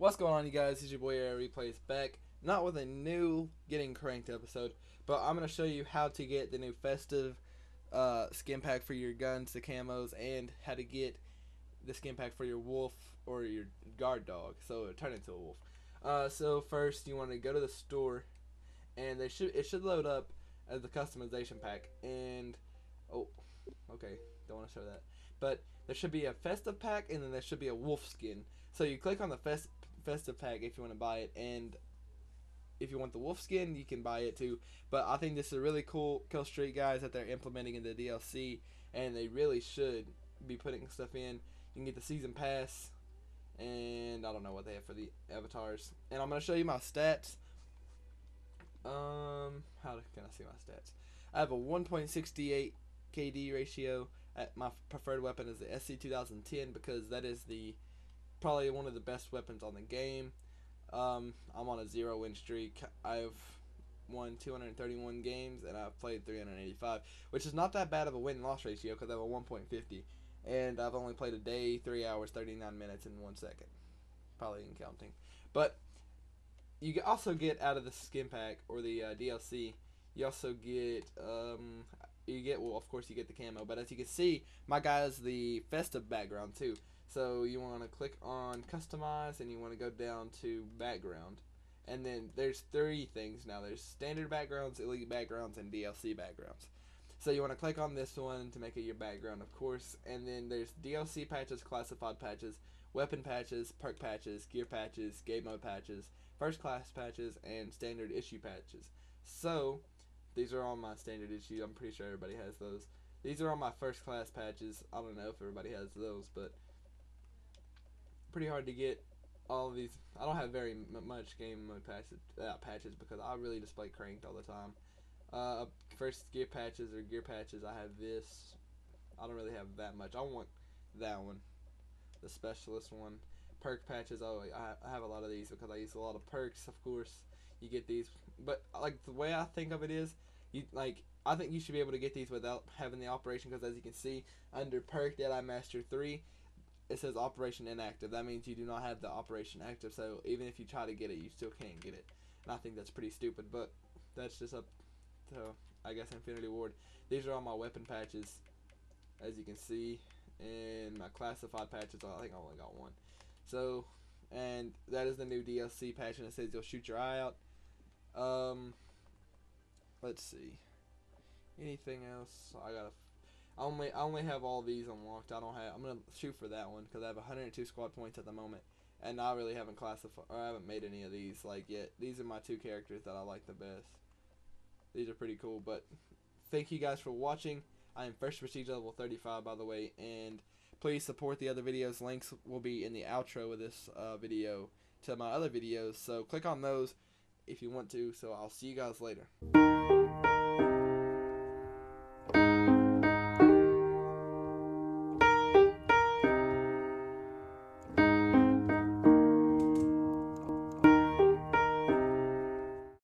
What's going on, you guys? It's your boy Aero Replayzzz back, not with a new Getting Cranked episode, but I'm going to show you how to get the new festive uh, skin pack for your guns, the camos, and how to get the skin pack for your wolf or your guard dog, so it turn into a wolf. Uh, so first, you want to go to the store, and they should it should load up as the customization pack, and oh, okay, don't want to show that, but there should be a festive pack, and then there should be a wolf skin. So you click on the fest festive pack if you want to buy it, and if you want the wolf skin, you can buy it too. But I think this is a really cool Kill Streak guys that they're implementing in the DLC, and they really should be putting stuff in. You can get the season pass, and I don't know what they have for the avatars. And I'm gonna show you my stats. Um, how can I see my stats? I have a 1.68 KD ratio. At my preferred weapon is the SC 2010 because that is the probably one of the best weapons on the game. Um, I'm on a zero win streak. I've won 231 games and I've played 385, which is not that bad of a win loss ratio because I have a 1.50. And I've only played a day, 3 hours, 39 minutes, and 1 second. Probably in counting. But you also get out of the skin pack or the uh, DLC, you also get, um, you get, well, of course, you get the camo. But as you can see, my guy has the festive background too. So you want to click on customize and you want to go down to background. And then there's three things now. There's standard backgrounds, elite backgrounds, and DLC backgrounds. So you want to click on this one to make it your background, of course. And then there's DLC patches, classified patches, weapon patches, perk patches, gear patches, game mode patches, first class patches, and standard issue patches. So these are all my standard issue. I'm pretty sure everybody has those. These are all my first class patches. I don't know if everybody has those, but pretty hard to get all of these. I don't have very much game mode patches, uh, patches because I really just play cranked all the time. Uh, first gear patches or gear patches, I have this. I don't really have that much. I want that one, the specialist one. Perk patches, oh, I, I have a lot of these because I use a lot of perks. Of course, you get these, but like the way I think of it is, you like I think you should be able to get these without having the operation because as you can see under perk Deadeye Master three, it says operation inactive. That means you do not have the operation active. So even if you try to get it, you still can't get it. And I think that's pretty stupid. But that's just up to I guess Infinity Ward. These are all my weapon patches, as you can see, and my classified patches. I think I only got one. So, and that is the new DLC patch, and it says you'll shoot your eye out. Um, let's see. Anything else? I gotta I only I only have all these unlocked. I don't have. I'm gonna shoot for that one because I have 102 squad points at the moment, and I really haven't classified or I haven't made any of these like yet. These are my two characters that I like the best. These are pretty cool. But thank you guys for watching. I am first prestige level 35 by the way, and please support the other videos. Links will be in the outro of this uh, video to my other videos. So click on those if you want to. So I'll see you guys later.